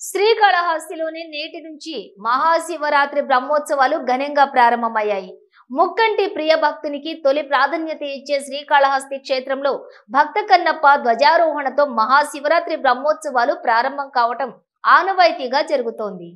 శ్రీకాళహస్తిలోని నేటి నుంచి మహాశివరాత్రి బ్రహ్మోత్సవాలు ఘనంగా ప్రారంభమయ్యాయి. ముక్కంటి ప్రియ భక్తునికి తొలి ప్రాధాన్యత ఇచ్చే శ్రీకాళహస్తి క్షేత్రంలో భక్త కన్నప్ప ధ్వజారోహణతో మహాశివరాత్రి బ్రహ్మోత్సవాలు ప్రారంభం కావటం ఆనవాయితీగా జరుగుతోంది.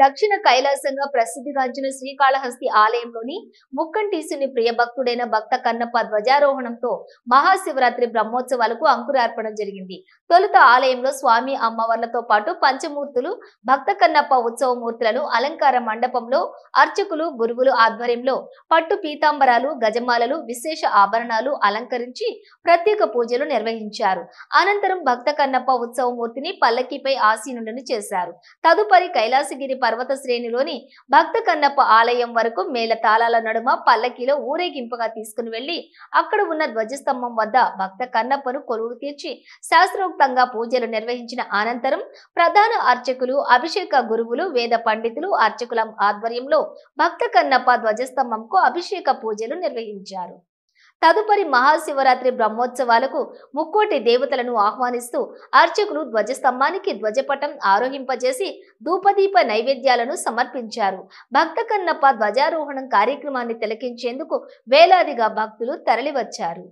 దక్షిణ కైలాసంగా ప్రసిద్ధిగాంచిన శ్రీకాళహస్తి ఆలయంలోని ముక్కంటీసుని ప్రియ భక్తుడైన భక్త కన్నప్ప ధ్వజారోహణంతో మహాశివరాత్రి బ్రహ్మోత్సవాలకు అంకురార్పణ జరిగింది. తొలుత ఆలయంలో స్వామి అమ్మవార్లతో పాటు పంచమూర్తులు భక్త కన్నప్ప ఉత్సవ మూర్తులను అలంకార మండపంలో అర్చకులు గురువులు ఆధ్వర్యంలో పట్టు పీతాంబరాలు గజమాలలు విశేష ఆభరణాలు అలంకరించి ప్రత్యేక పూజలు నిర్వహించారు. అనంతరం భక్త కన్నప్ప ఉత్సవ మూర్తిని పల్లకిపై ఆసీనులను చేశారు. తదుపరి కైలాసగిరి పర్వత శ్రేణిలోని భక్త కన్నప్ప ఆలయం వరకు మేళ తాళాల నడుమ పల్లకిలో ఊరేగింపుగా తీసుకుని వెళ్ళి అక్కడ ఉన్న ధ్వజస్తంభం వద్ద భక్త కన్నప్పను కొలువు తీర్చి శాస్త్రోక్తంగా పూజలు నిర్వహించిన అనంతరం ప్రధాన అర్చకులు అభిషేక గురువులు వేద పండితులు అర్చకుల ఆధ్వర్యంలో భక్త కన్నప్ప ధ్వజస్తంభంకు అభిషేక పూజలు నిర్వహించారు. తదుపరి మహాశివరాత్రి బ్రహ్మోత్సవాలకు ముక్కోటి దేవతలను ఆహ్వానిస్తూ అర్చకులు ధ్వజస్తంభానికి ధ్వజపటం ఆరోహింపజేసి ధూపదీప నైవేద్యాలను సమర్పించారు. భక్త కన్నప్ప ధ్వజారోహణం కార్యక్రమాన్ని తిలకించేందుకు వేలాదిగా భక్తులు తరలివచ్చారు.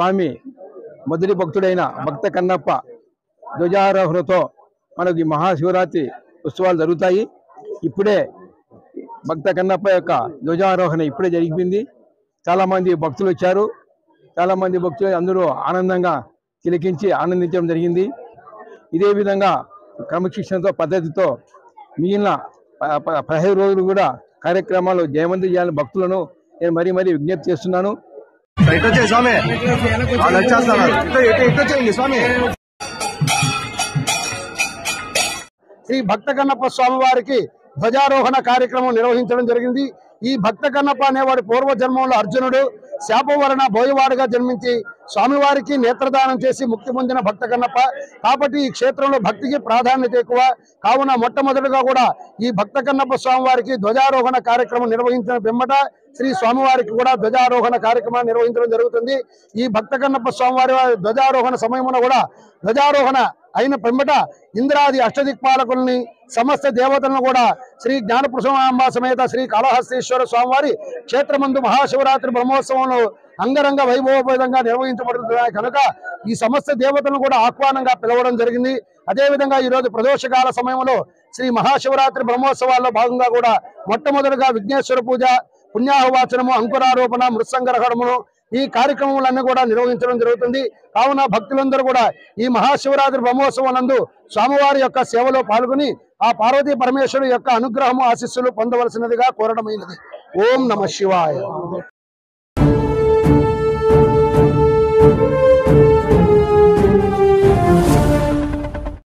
స్వామి మొదటి భక్తుడైన భక్త కన్నప్ప ధ్వజారోహణతో మనకి మహాశివరాత్రి ఉత్సవాలు జరుగుతాయి. ఇప్పుడే భక్త కన్నప్ప యొక్క ధ్వజారోహణ ఇప్పుడే జరిగింది. చాలామంది భక్తులు వచ్చారు. చాలామంది భక్తులు అందరూ ఆనందంగా తిలకించి ఆనందించడం జరిగింది. ఇదే విధంగా క్రమశిక్షణతో పద్ధతితో మిగిలిన ప- ప- పదిహేను రోజులు కూడా కార్యక్రమాలు జయవంతం చేయాలని భక్తులను నేను మరీ మరీ విజ్ఞప్తి చేస్తున్నాను. ఇటు స్వామి. వాళ్ళు ఇటు ఇటు వచ్చేయండి స్వామి? శ్రీ భక్త కన్నప్ప స్వామి వారికి ధ్వజారోహణ కార్యక్రమం నిర్వహించడం జరిగింది. ఈ భక్త కన్నప్ప అనేవాడు పూర్వ జన్మంలో అర్జునుడు శాపవరణ బోయవాడుగా జన్మించి స్వామివారికి నేత్రదానం చేసి ముక్తి పొందిన భక్త కన్నప్ప. కాబట్టి ఈ క్షేత్రంలో భక్తికి ప్రాధాన్యత ఎక్కువ. కావున మొట్టమొదటిగా కూడా ఈ భక్త కన్నప్ప స్వామివారికి ధ్వజారోహణ కార్యక్రమం నిర్వహించిన పిమ్మట శ్రీ స్వామివారికి కూడా ధ్వజారోహణ కార్యక్రమాన్ని నిర్వహించడం జరుగుతుంది. ఈ భక్త కన్నప్ప స్వామివారి ధ్వజారోహణ సమయమున కూడా ధ్వజారోహణ అయిన పెంబట ఇంద్రాది అష్టదిక్పాలకుల్ని సమస్త దేవతలను కూడా శ్రీ జ్ఞానప్రసమాంబ సమేత శ్రీ కాళహస్తీశ్వర స్వామివారి క్షేత్రమందు మహాశివరాత్రి బ్రహ్మోత్సవంలో అంగరంగ వైభవపేదంగా నిర్వహించబడుతున్నాయి కనుక ఈ సమస్త దేవతలను కూడా ఆహ్వానంగా పిలవడం జరిగింది. అదేవిధంగా ఈ రోజు ప్రదోషకాల సమయంలో శ్రీ మహాశివరాత్రి బ్రహ్మోత్సవాల్లో భాగంగా కూడా మొట్టమొదటిగా విఘ్నేశ్వర పూజ పుణ్యాహవాచనము అంకురారోపణ మృత్సంగరహణమును ఈ కార్యక్రమములన్నీ కూడా నిర్వహించడం జరుగుతుంది. కావున భక్తులందరూ కూడా ఈ మహాశివరాత్రి బ్రహ్మోత్సవం నందు స్వామివారి యొక్క సేవలో పాల్గొని ఆ పార్వతీ పరమేశ్వరు యొక్క అనుగ్రహము ఆశీస్సులు పొందవలసినదిగా కోరడమైనది. ఓం నమ శివాయ.